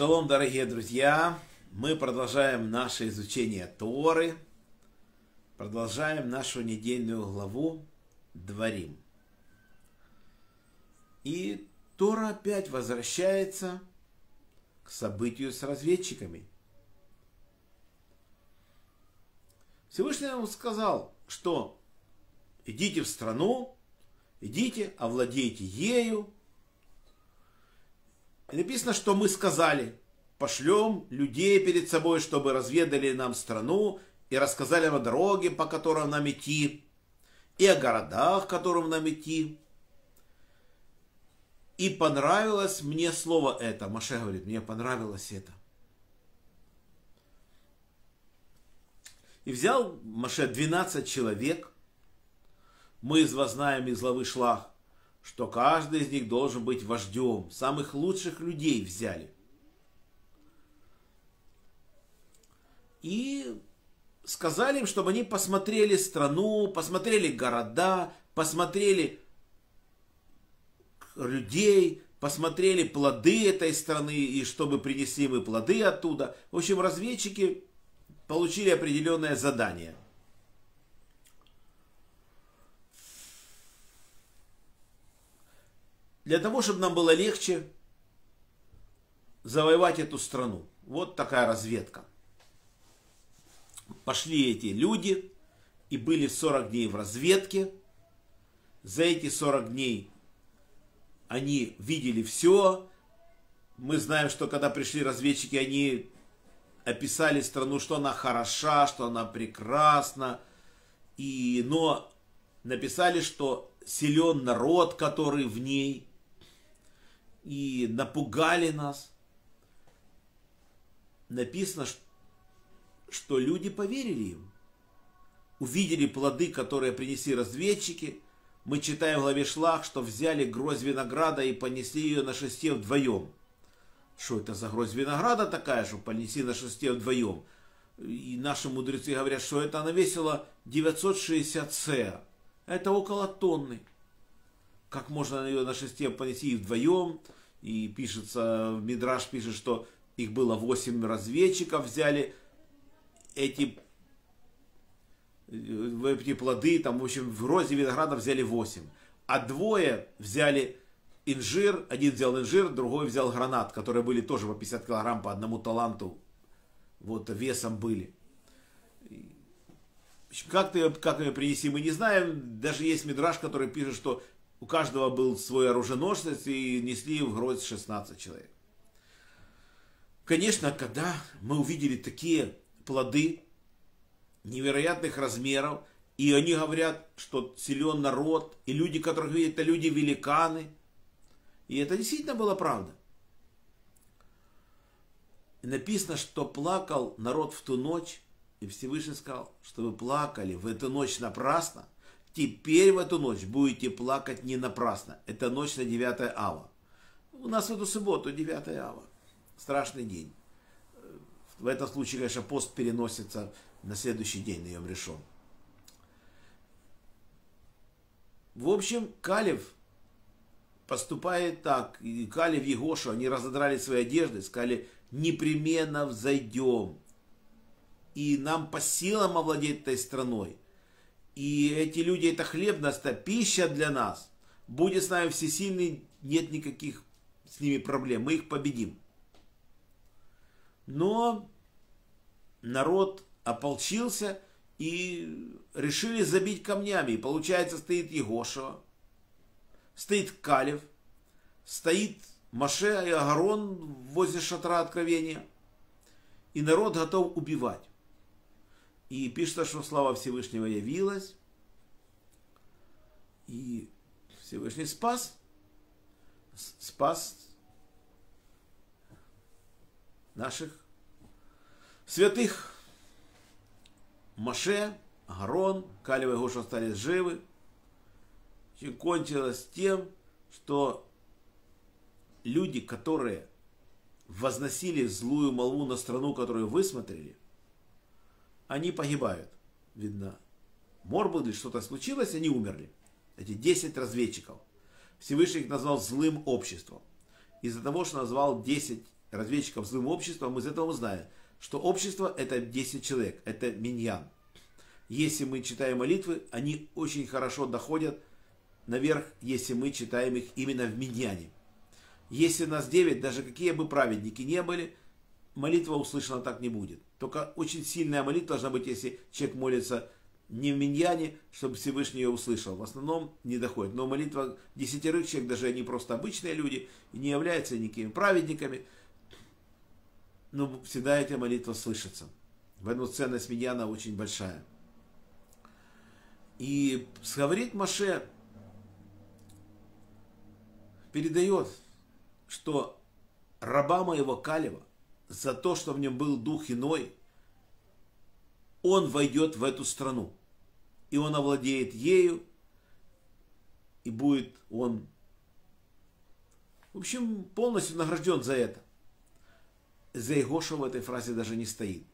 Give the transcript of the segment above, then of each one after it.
Шалом, дорогие друзья! Мы продолжаем наше изучение Торы, продолжаем нашу недельную главу Дворим. И Тора опять возвращается к событию с разведчиками. Всевышний ему сказал, что идите в страну, идите, овладейте ею, и написано, что мы сказали, пошлем людей перед собой, чтобы разведали нам страну и рассказали о дороге, по которым нам идти, и о городах, которым нам идти. И понравилось мне слово это. Маше говорит, мне понравилось это. И взял Маше 12 человек. Мы из вас знаем из главы Шлах что каждый из них должен быть вождем. Самых лучших людей взяли. И сказали им, чтобы они посмотрели страну, посмотрели города, посмотрели людей, посмотрели плоды этой страны, и чтобы принесли мы плоды оттуда. В общем, разведчики получили определенное задание. Для того, чтобы нам было легче завоевать эту страну. Вот такая разведка. Пошли эти люди и были 40 дней в разведке. За эти 40 дней они видели все. Мы знаем, что когда пришли разведчики, они описали страну, что она хороша, что она прекрасна. И, но написали, что силен народ, который в ней – и напугали нас. Написано, что люди поверили им. Увидели плоды, которые принесли разведчики. Мы читаем в главе Шлах, что взяли гроздь винограда и понесли ее на шесте вдвоем. Что это за гроздь винограда такая, что понесли на шесте вдвоем? И наши мудрецы говорят, что это она весила 960 сеа. Это около тонны как можно ее на шесте понести вдвоем. И пишется, Мидраш пишет, что их было 8 разведчиков, взяли эти, э, эти плоды, там, в общем, в розе винограда взяли 8. А двое взяли инжир, один взял инжир, другой взял гранат, которые были тоже по 50 килограмм по одному таланту, вот весом были. Как, ты, как ее принеси, мы не знаем. Даже есть мидраж, который пишет, что у каждого был свой оруженосец и несли в гроздь 16 человек. Конечно, когда мы увидели такие плоды невероятных размеров, и они говорят, что силен народ, и люди, которых видят, это люди великаны. И это действительно была правда. И написано, что плакал народ в ту ночь, и Всевышний сказал, что вы плакали в эту ночь напрасно – Теперь в эту ночь будете плакать не напрасно. Это ночь на 9 ава. У нас в эту субботу 9 ава. Страшный день. В этом случае, конечно, пост переносится на следующий день, на Йом решен. В общем, Калев поступает так. И Калев и Егошу, они разодрали свои одежды, сказали, непременно взойдем. И нам по силам овладеть этой страной. И эти люди, это хлеб, это пища для нас. Будет с нами всесильный, нет никаких с ними проблем, мы их победим. Но народ ополчился и решили забить камнями. И получается, стоит Егошева, стоит Калев, стоит Маше и Агарон возле шатра откровения. И народ готов убивать. И пишется, что слава Всевышнего явилась. И Всевышний спас. Спас наших святых. Маше, Агарон, Калева и Гоша остались живы. И кончилось тем, что люди, которые возносили злую молву на страну, которую высмотрели, они погибают. Видно, мор или что-то случилось, они умерли. Эти 10 разведчиков. Всевышний их назвал злым обществом. Из-за того, что назвал 10 разведчиков злым обществом, из этого мы знаем, что общество это 10 человек, это миньян. Если мы читаем молитвы, они очень хорошо доходят наверх, если мы читаем их именно в миньяне. Если нас 9, даже какие бы праведники не были, молитва услышана так не будет. Только очень сильная молитва должна быть, если человек молится не в миньяне, чтобы Всевышний ее услышал. В основном не доходит. Но молитва десятерых человек, даже они просто обычные люди, не являются никакими праведниками, но всегда эта молитва слышится. Поэтому ценность миньяна очень большая. И говорит Маше, передает, что раба моего Калева за то, что в нем был дух иной, он войдет в эту страну и он овладеет ею, и будет он, в общем, полностью награжден за это. За Егоша в этой фразе даже не стоит.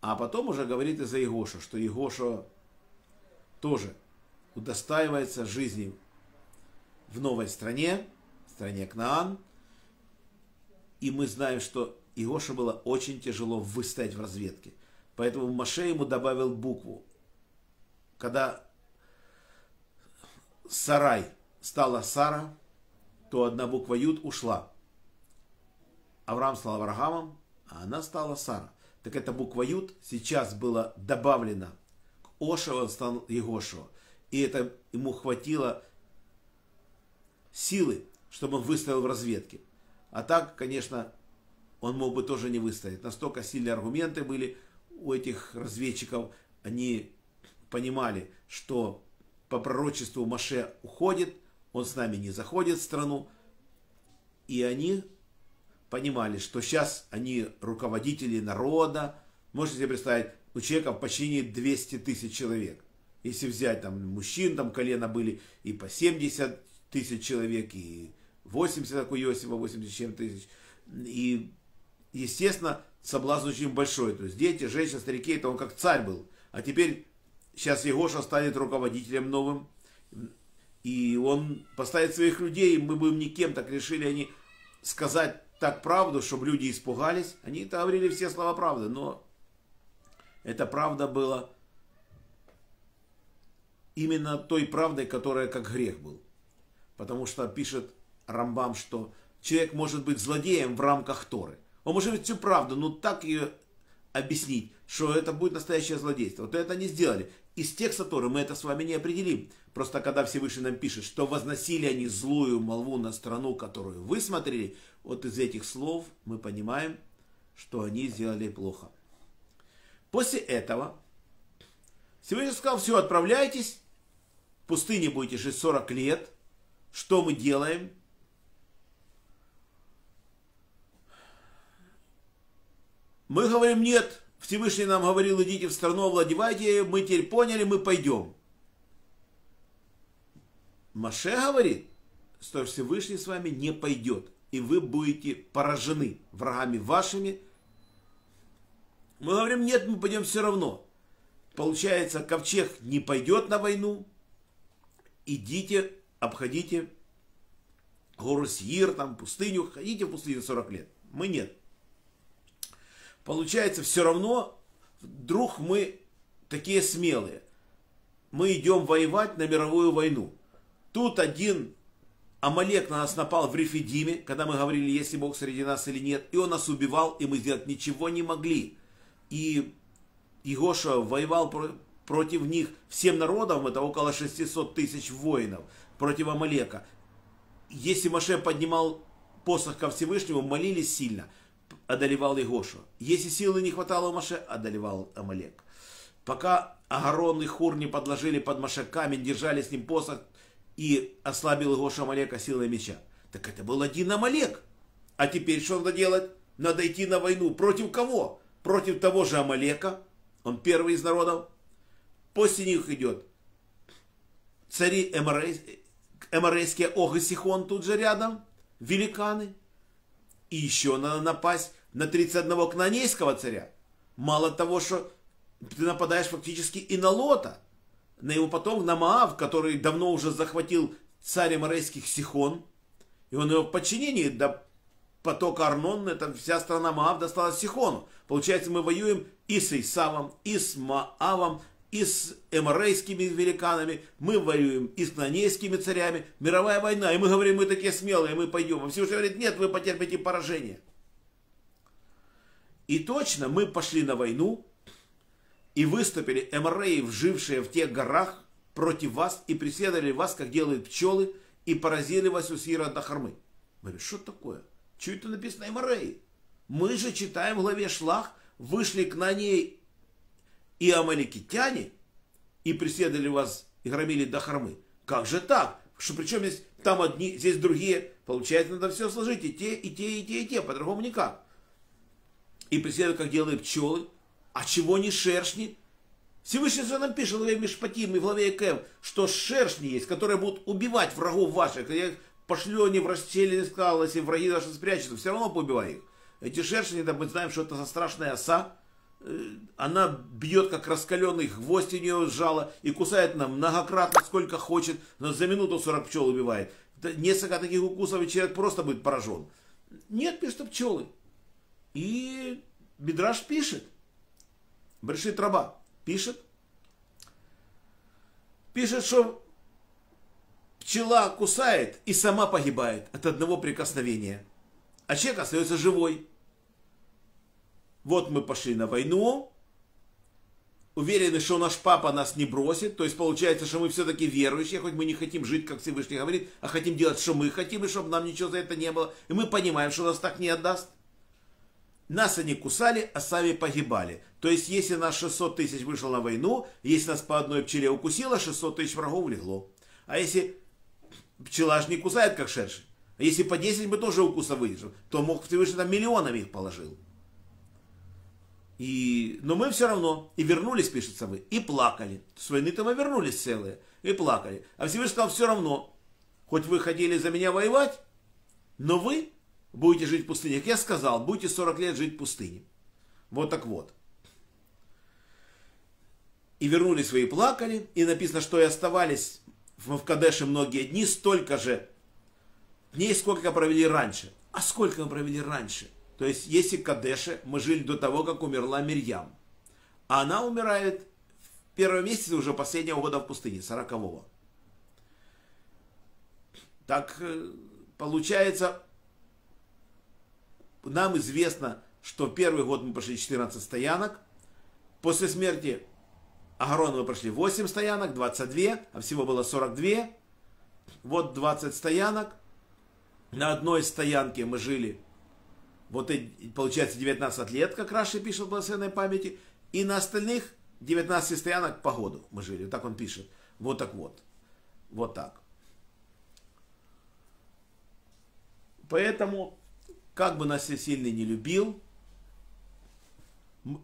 А потом уже говорит и за Егоша, что Егоша тоже удостаивается жизни в новой стране, стране Кнаан. И мы знаем, что Егоша было очень тяжело выстоять в разведке. Поэтому Маше ему добавил букву когда Сарай стала Сара, то одна буква Юд ушла. Авраам стал Авраамом, а она стала Сара. Так эта буква Юд сейчас была добавлена к Ошева, он стал Егошева. И это ему хватило силы, чтобы он выстоял в разведке. А так, конечно, он мог бы тоже не выстоять. Настолько сильные аргументы были у этих разведчиков. Они понимали, что по пророчеству Маше уходит, он с нами не заходит в страну. И они понимали, что сейчас они руководители народа. Можете себе представить, у человека почти 200 тысяч человек. Если взять там мужчин, там колено были и по 70 тысяч человек, и 80, как у Иосифа, 80 чем тысяч. И, естественно, соблазн очень большой. То есть дети, женщины, старики, это он как царь был. А теперь Сейчас Егоша станет руководителем новым. И он поставит своих людей, и мы будем никем, так решили они сказать так правду, чтобы люди испугались. Они это говорили все слова правды, но эта правда была именно той правдой, которая как грех был. Потому что пишет Рамбам, что человек может быть злодеем в рамках Торы. Он может быть всю правду, но так ее объяснить, что это будет настоящее злодейство. Вот это они сделали из текста Торы мы это с вами не определим. Просто когда Всевышний нам пишет, что возносили они злую молву на страну, которую вы смотрели, вот из этих слов мы понимаем, что они сделали плохо. После этого Всевышний сказал, все, отправляйтесь, в пустыне будете жить 40 лет. Что мы делаем? Мы говорим, нет, Всевышний нам говорил, идите в страну, овладевайте, мы теперь поняли, мы пойдем. Маше говорит, что Всевышний с вами не пойдет, и вы будете поражены врагами вашими. Мы говорим, нет, мы пойдем все равно. Получается, ковчег не пойдет на войну. Идите, обходите гору Сьир, там пустыню, ходите в пустыню 40 лет. Мы нет получается, все равно вдруг мы такие смелые. Мы идем воевать на мировую войну. Тут один Амалек на нас напал в Рефидиме, когда мы говорили, есть ли Бог среди нас или нет. И он нас убивал, и мы сделать ничего не могли. И Игоша воевал против них всем народом, это около 600 тысяч воинов, против Амалека. Если Маше поднимал посох ко Всевышнему, молились сильно – одолевал Игошу. Если силы не хватало Маше, одолевал Амалек. Пока Агарон и Хур не подложили под Маше камень, держали с ним посох и ослабил Игоша Амалека силой меча. Так это был один Амалек. А теперь что надо делать? Надо идти на войну. Против кого? Против того же Амалека. Он первый из народов. После них идет цари Эморейские Ог и Сихон тут же рядом. Великаны. И еще надо напасть на 31 кнанейского царя. Мало того, что ты нападаешь фактически и на Лота, на его потом на Маав, который давно уже захватил царь Морейских Сихон, и он его в подчинении до потока Арнон, это вся страна Маав досталась Сихону. Получается, мы воюем и с Исавом, и с Маавом, и с эморейскими великанами, мы воюем и с кнанейскими царями. Мировая война, и мы говорим, мы такие смелые, мы пойдем. А Всевышний говорит, нет, вы потерпите поражение. И точно мы пошли на войну и выступили эмореи, жившие в тех горах, против вас и преследовали вас, как делают пчелы, и поразили вас у Сира до Хармы. Говорю, что такое? Что это написано эмореи? Мы же читаем в главе Шлах, вышли к ней и амаликитяне, и преследовали вас и громили до Хармы. Как же так? Что причем здесь там одни, здесь другие. Получается, надо все сложить. И те, и те, и те, и те. По-другому никак. И преследуют, как делают пчелы. А чего не шершни? Всевышний же нам пишет в главе Мишпатим и в главе Экем, что шершни есть, которые будут убивать врагов ваших. Я пошлю они в расселенные скалы, если враги наши спрячутся, все равно поубивай их. Эти шершни, да, мы знаем, что это за страшная оса. Э, она бьет, как раскаленный гвоздь у нее сжала и кусает нам многократно, сколько хочет, но за минуту 40 пчел убивает. Несколько таких укусов, и человек просто будет поражен. Нет, пишет пчелы. И Бедраш пишет. Брешит раба пишет. Пишет, что пчела кусает и сама погибает от одного прикосновения. А человек остается живой. Вот мы пошли на войну, уверены, что наш папа нас не бросит. То есть получается, что мы все-таки верующие, хоть мы не хотим жить, как Всевышний говорит, а хотим делать, что мы хотим, и чтобы нам ничего за это не было. И мы понимаем, что нас так не отдаст. Нас они кусали, а сами погибали. То есть, если нас 600 тысяч вышло на войну, если нас по одной пчеле укусило, 600 тысяч врагов легло. А если пчела же не кусает, как шершень, а если по 10 мы тоже укуса выдержим, то мог Всевышний там миллионами их положил. И, но мы все равно и вернулись, пишется вы, и плакали. С войны-то мы вернулись целые, и плакали. А Всевышний сказал, все равно, хоть вы хотели за меня воевать, но вы будете жить в пустыне. Как я сказал, будете 40 лет жить в пустыне. Вот так вот. И вернулись вы и плакали, и написано, что и оставались в Кадеше многие дни, столько же дней, сколько провели раньше. А сколько мы провели раньше? То есть, если Кадеше мы жили до того, как умерла Мирьям, а она умирает в первом месяце уже последнего года в пустыне, сорокового. Так э, получается, нам известно, что первый год мы прошли 14 стоянок, после смерти Агарона мы прошли 8 стоянок, 22, а всего было 42. Вот 20 стоянок. На одной стоянке мы жили, вот получается 19 лет, как Раши пишет в благословенной памяти. И на остальных 19 стоянок по году мы жили. Так он пишет. Вот так вот. Вот так. Поэтому, как бы нас сильно не любил,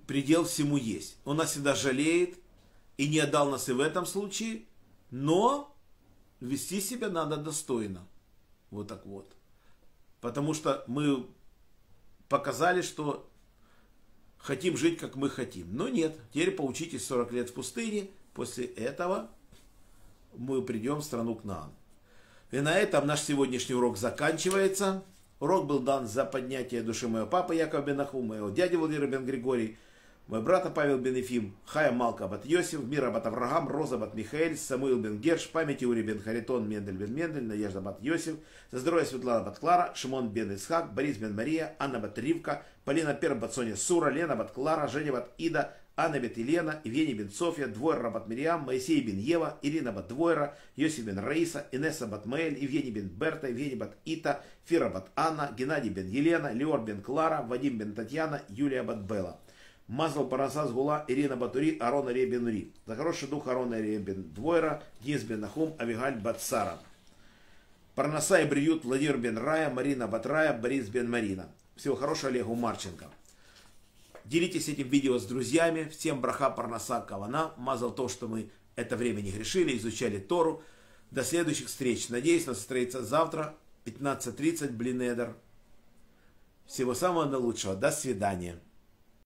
предел всему есть. Он нас всегда жалеет, и не отдал нас и в этом случае, но вести себя надо достойно. Вот так вот. Потому что мы показали, что хотим жить, как мы хотим. Но нет, теперь поучитесь 40 лет в пустыне, после этого мы придем в страну к нам. И на этом наш сегодняшний урок заканчивается. Урок был дан за поднятие души моего папы Якова Бенаху, моего дяди Владимира Бен Григорий, мой брат Павел бен Ефим, Хая Малка бат Йосиф, Мира бат Авраам, Роза бат Михаэль, Самуил бен Герш, памяти Ури бен Харитон, Мендель бен Мендель, Надежда бат Йосиф, за здоровье Светлана бат Клара, Шимон бен Исхак, Борис бен Мария, Анна бат Ривка, Полина Пер бат Соня Сура, Лена бат Клара, Женя бат Ида, Анна бат Елена, Евгений бен Софья, Двойра бат Мириам, Моисей бен Ева, Ирина бат Двойра, Йосиф бен Раиса, Инесса бат Маэль, Евгений бен Берта, Евгений бат Ита, Фира бат Анна, Геннадий бен Елена, Леор бен Клара, Вадим бен Татьяна, Юлия бат Белла. Мазал Параса Гула, Ирина Батури, Арона Ребенури. За хороший дух Арона Ребен Двойра, Гиз бен Нахум, Авигаль Бацара. Парнаса и Бриют, Владимир бен Рая, Марина Батрая, Борис бен Марина. Всего хорошего Олегу Марченко. Делитесь этим видео с друзьями. Всем браха Парнаса Кавана. Мазал то, что мы это время не грешили, изучали Тору. До следующих встреч. Надеюсь, нас встретится завтра 15.30 Блинедер. Всего самого наилучшего. До свидания.